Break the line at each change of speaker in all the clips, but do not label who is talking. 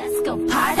Let's go party,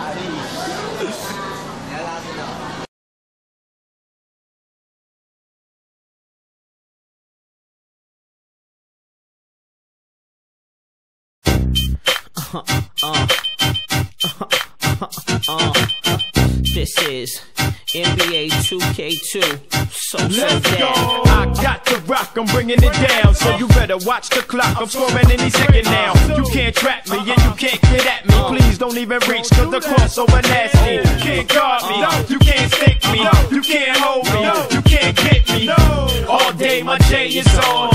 This is NBA 2K2. So, so
Let's go. I got to rock, I'm bringing it down. So you better watch the clock. I'm scoring any second now. You can't trap me and you can't get at me. Please don't even reach, cause the crossover nasty. You can't guard me, you can't stick me, you can't hold me, you can't get me. All day my J is on,